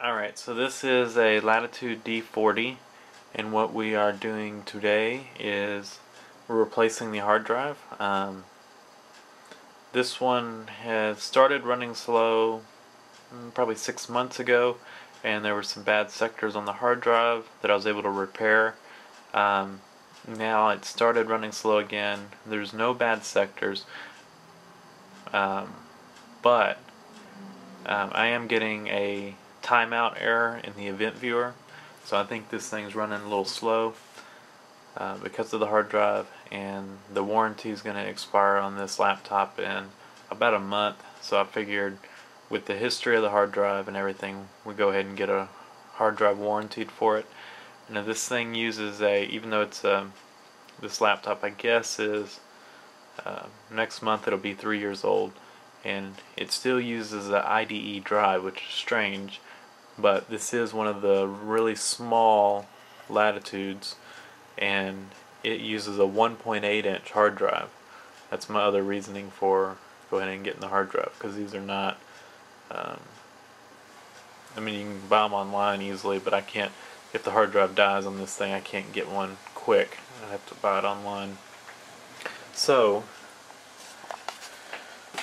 Alright, so this is a Latitude D40 and what we are doing today is we're replacing the hard drive. Um, this one has started running slow mm, probably six months ago and there were some bad sectors on the hard drive that I was able to repair. Um, now it started running slow again. There's no bad sectors, um, but um, I am getting a timeout error in the event viewer. So I think this thing's running a little slow uh, because of the hard drive and the warranty is going to expire on this laptop in about a month. So I figured with the history of the hard drive and everything, we go ahead and get a hard drive warranted for it. Now this thing uses a, even though it's a, um, this laptop I guess is uh, next month it'll be three years old and it still uses the IDE drive which is strange but this is one of the really small latitudes and it uses a 1.8 inch hard drive. That's my other reasoning for go ahead and getting the hard drive because these are not um, I mean you can buy them online easily but I can't if the hard drive dies on this thing I can't get one quick. I have to buy it online. So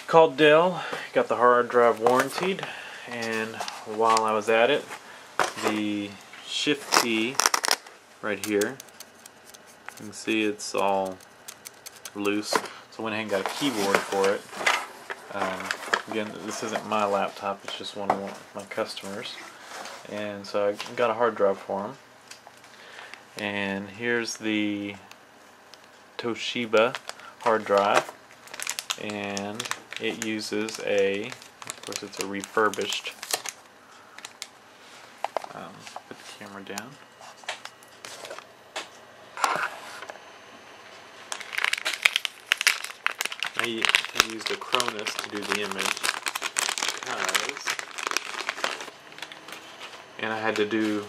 called Dell got the hard drive warranted and while I was at it the shift key right here you can see it's all loose. So I went ahead and got a keyboard for it. Um, again this isn't my laptop it's just one of my customers. And so I got a hard drive for him and here's the Toshiba hard drive. And it uses a course it's a refurbished. Um, put the camera down. I used Acronis to do the image because and I had to do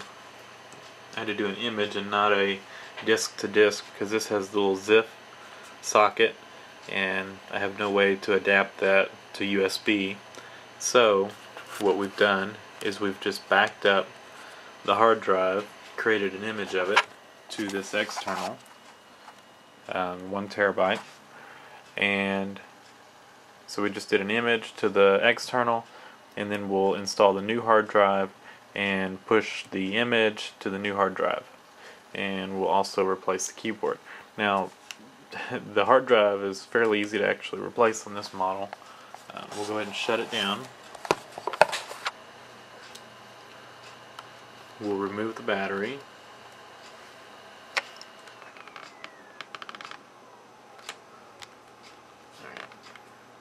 I had to do an image and not a disc to disc because this has the little ZIF socket and I have no way to adapt that to USB so what we've done is we've just backed up the hard drive, created an image of it to this external, um, one terabyte, and so we just did an image to the external, and then we'll install the new hard drive and push the image to the new hard drive, and we'll also replace the keyboard. Now, the hard drive is fairly easy to actually replace on this model. Uh, we'll go ahead and shut it down. We'll remove the battery.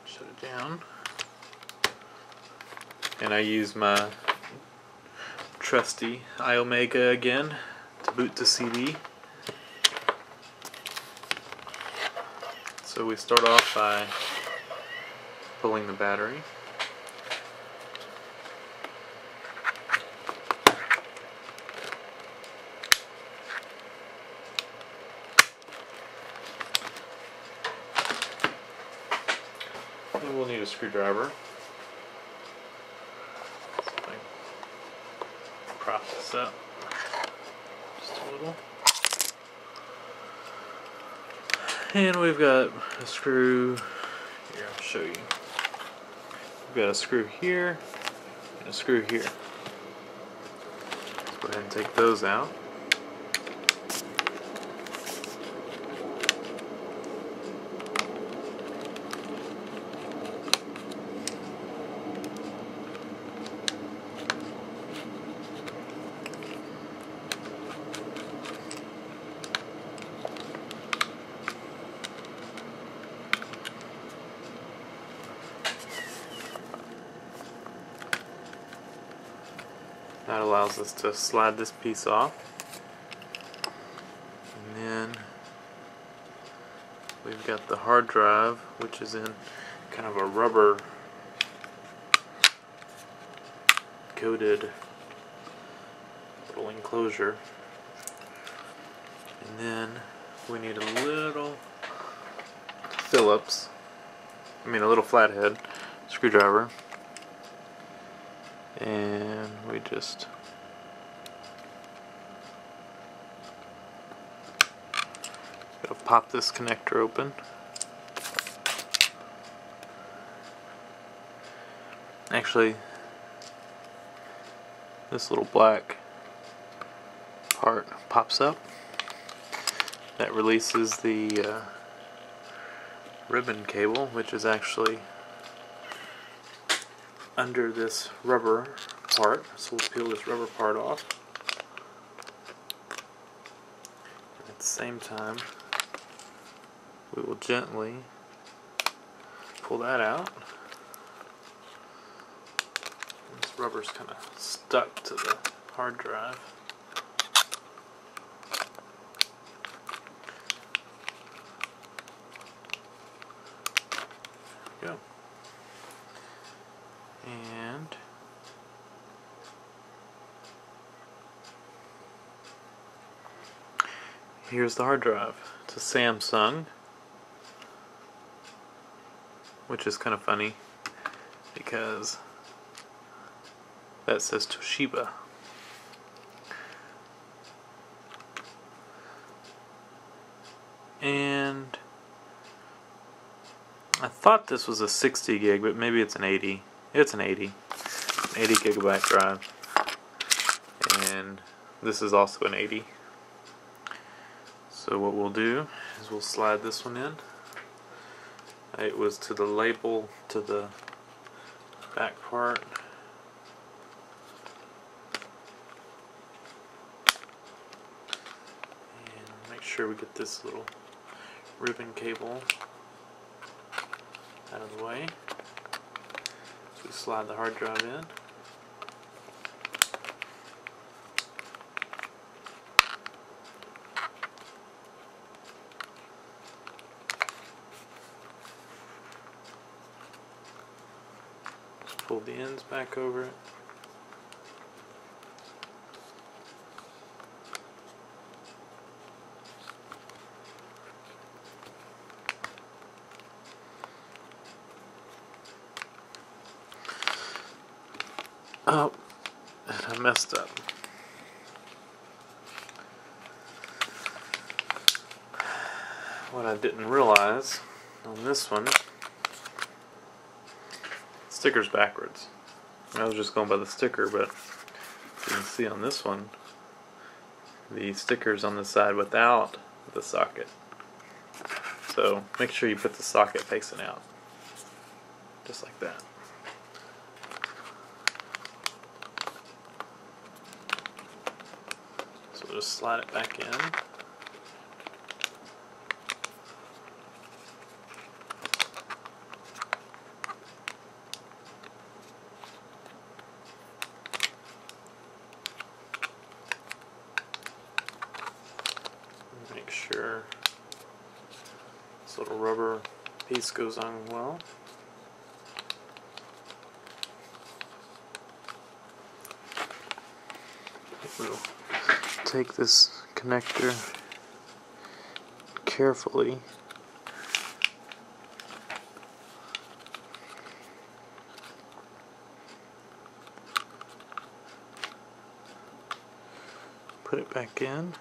Shut it down. And I use my trusty Iomega again to boot the CD. So we start off by pulling the battery. We'll need a screwdriver. prop this up just a little. And we've got a screw, here I'll show you. We've got a screw here and a screw here. Let's go ahead and take those out. That allows us to slide this piece off. And then we've got the hard drive, which is in kind of a rubber coated little enclosure. And then we need a little Phillips, I mean a little flathead screwdriver and we just gotta pop this connector open. Actually this little black part pops up. That releases the uh, ribbon cable which is actually under this rubber part. So we'll peel this rubber part off. At the same time we will gently pull that out. This rubber's kind of stuck to the hard drive go. And here's the hard drive. It's a Samsung, which is kind of funny because that says Toshiba. And I thought this was a 60 gig, but maybe it's an 80. It's an 80. An 80 gigabyte drive. And this is also an 80. So what we'll do is we'll slide this one in. It was to the label, to the back part. And make sure we get this little ribbon cable out of the way. So we slide the hard drive in. Pull the ends back over it. Oh, and I messed up. What I didn't realize on this one, sticker's backwards. I was just going by the sticker, but you can see on this one, the sticker's on the side without the socket. So make sure you put the socket facing out, just like that. So just slide it back in. Make sure this little rubber piece goes on well. We'll take this connector carefully put it back in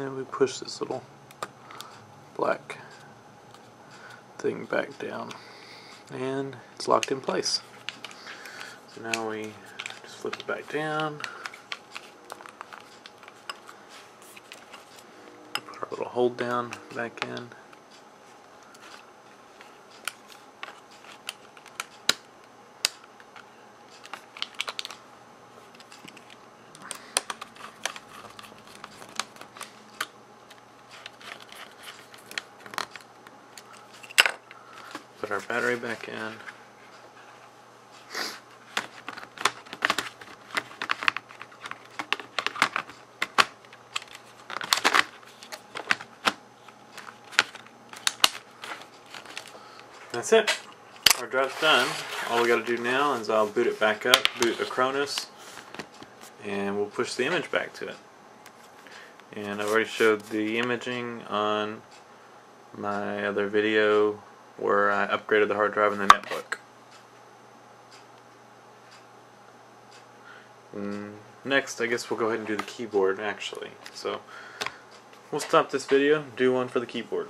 and we push this little black thing back down and it's locked in place. So now we just flip it back down. Put our little hold down back in. Put our battery back in. That's it. Our drive's done. All we gotta do now is I'll boot it back up, boot Acronis, and we'll push the image back to it. And I've already showed the imaging on my other video where I upgraded the hard drive and the netbook. Mm, next, I guess we'll go ahead and do the keyboard actually. So we'll stop this video, do one for the keyboard.